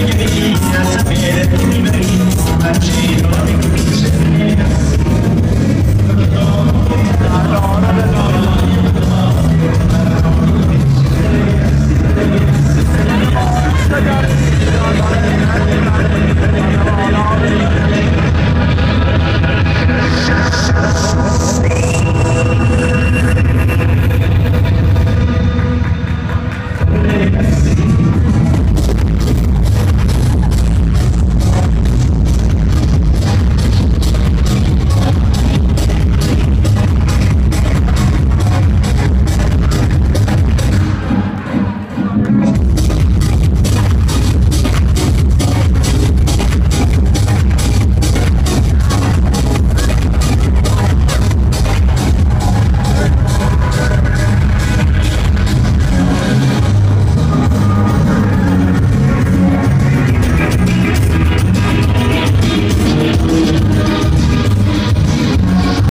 Give me the east,